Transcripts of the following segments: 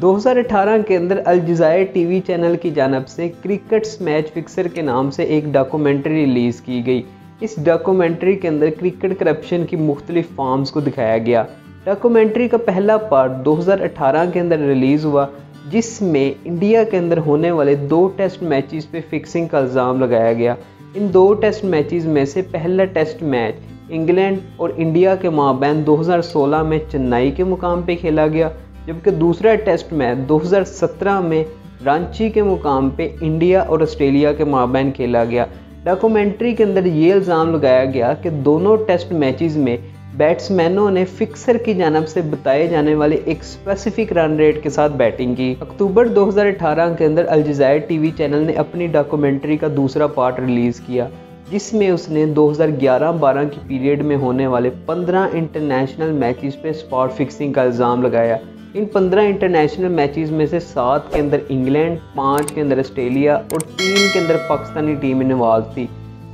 2018 के अंदर अलजायर TV channel की जानब से क्रिकेट्स मैच फिक्सर के नाम से एक डॉक्यूमेंट्री रिलीज़ की गई। इस डॉक्यूमेंट्री के अंदर क्रिकेट करप्शन की मुख्तलिफ़ फॉर्म्स को दिखाया गया। डॉक्यूमेंट्री का पहला पार्ट 2018 के अंदर रिलीज़ हुआ, जिसमें इंडिया के अंदर होने वाले दो टेस्ट मैचेस पे फिक्सिंग का इल्ज़ाम लगाया गया। इन दो टेस्ट मैचेस में से पहला टेस्ट मैच इंग्लैंड और इंडिया के माबैन 2016 में चेन्नई के मुकाम पे खेला गया। जबकि दूसरा टेस्ट मैच 2017 में रांची के मुकाम पे इंडिया और ऑस्ट्रेलिया के माबैन खेला गया। डॉक्यूमेंट्री के अंदर ये इल्ज़ाम लगाया गया कि दोनों टेस्ट मैचेस में बैट्समैनों ने फिक्सर की जानब से बताए जाने वाले एक स्पेसिफिक रन रेट के साथ बैटिंग की। अक्टूबर 2018 के अंदर अलजायर टीवी चैनल ने अपनी डॉक्यूमेंट्री का दूसरा पार्ट रिलीज़ किया, जिसमें उसने 2011-12 की पीरियड में होने वाले 15 इंटरनेशनल मैचेस पे स्पॉट फिक्सिंग का इल्ज़ाम लगाया। इन 15 इंटरनेशनल मैचेस में से सात के अंदर इंग्लैंड, पाँच के अंदर ऑस्ट्रेलिया और तीन के अंदर पाकिस्तानी टीम इन्वॉल्व थी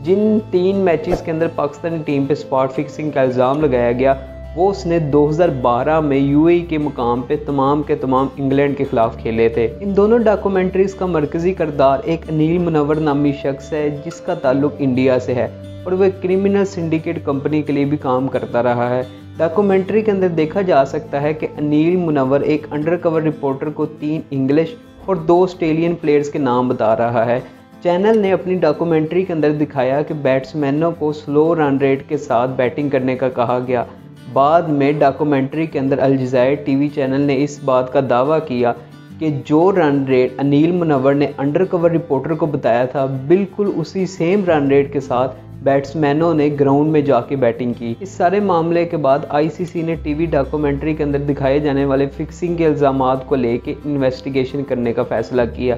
जिन तीन मैचेस के अंदर पाकिस्तानी टीम पे स्पॉट फिक्सिंग का इल्ज़ाम लगाया गया, वो उसने 2012 में यूएई के मुकाम पे तमाम के तमाम इंग्लैंड के खिलाफ खेले थे। इन दोनों डॉक्यूमेंट्रीज़ का मरकज़ी करदार एक अनिल मुनवर नामी शख्स है, जिसका ताल्लुक इंडिया से है और वह क्रिमिनल सिंडिकेट कंपनी के लिए भी काम करता रहा है। डॉक्यूमेंट्री के अंदर देखा जा सकता है कि अनिल मुनवर एक अंडर कवर रिपोर्टर को तीन इंग्लिश और दो ऑस्ट्रेलियन प्लेयर्स के नाम बता रहा है। चैनल ने अपनी डॉक्यूमेंट्री के अंदर दिखाया कि बैट्समैनों को स्लो रन रेट के साथ बैटिंग करने का कहा गया। बाद में डॉक्यूमेंट्री के अंदर अलजायर टीवी चैनल ने इस बात का दावा किया कि जो रन रेट अनिल मुनवर ने अंडर कवर रिपोर्टर को बताया था, बिल्कुल उसी सेम रन रेट के साथ बैट्समैनों ने ग्राउंड में जाके बैटिंग की। इस सारे मामले के बाद आईसीसी ने टीवी डॉक्यूमेंट्री के अंदर दिखाए जाने वाले फिक्सिंग के इल्ज़ाम को लेके इन्वेस्टिगेशन करने का फैसला किया।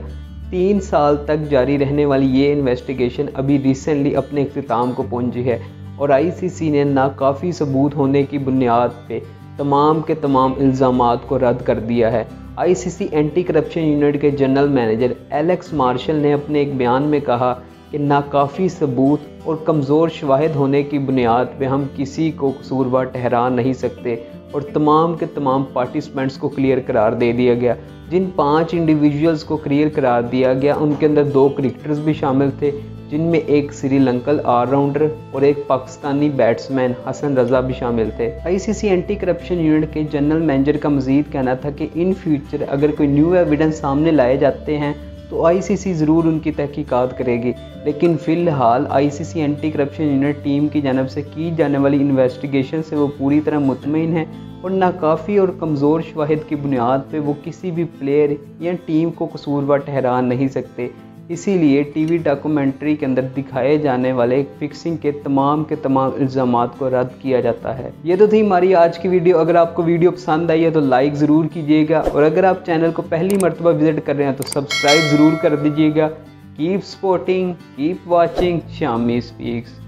तीन साल तक जारी रहने वाली ये इन्वेस्टिगेशन अभी रिसेंटली अपने अख्ताम को पहुँची है और आईसीसी ने नाकाफ़ी सबूत होने की बुनियाद पे तमाम के तमाम इल्ज़ाम को रद्द कर दिया है। आईसीसी एंटी करप्शन यूनिट के जनरल मैनेजर एलेक्स मार्शल ने अपने एक बयान में कहा कि नाकाफ़ी सबूत और कमज़ोर शवाहद होने की बुनियाद पर हम किसी को कसूरवार ठहरा नहीं सकते और तमाम के तमाम पार्टिसिपेंट्स को क्लियर करार दे दिया गया। जिन पाँच इंडिविजुअल्स को क्लियर करार दिया गया, उनके अंदर दो क्रिकेटर्स भी शामिल थे, जिनमें एक श्रीलंकल ऑलराउंडर और एक पाकिस्तानी बैट्समैन हसन रजा भी शामिल थे। आईसीसी एंटी करप्शन यूनिट के जनरल मैनेजर का मजीद कहना था कि इन फ्यूचर अगर कोई न्यू एविडेंस सामने लाए जाते हैं तो आईसीसी ज़रूर उनकी तहकीकात करेगी। लेकिन फ़िलहाल ICC anti corruption unit team की जानब से की जाने वाली इन्वेस्टिगेशन से वो पूरी तरह मुतमिन है और नाकाफ़ी और कमज़ोर शवाहद की बुनियाद पर वो किसी भी प्लेयर या टीम को कसूरवा ठहरा नहीं सकते। इसीलिए टीवी डॉक्यूमेंट्री के अंदर दिखाए जाने वाले फिक्सिंग के तमाम के तमाम इल्ज़ाम को रद्द किया जाता है। ये तो थी हमारी आज की वीडियो। अगर आपको वीडियो पसंद आई है तो लाइक ज़रूर कीजिएगा। और अगर आप चैनल को पहली मरतबा विज़िट कर रहे हैं तो सब्सक्राइब ज़रूर कर दीजिएगा। Keep supporting keep watching Shami speaks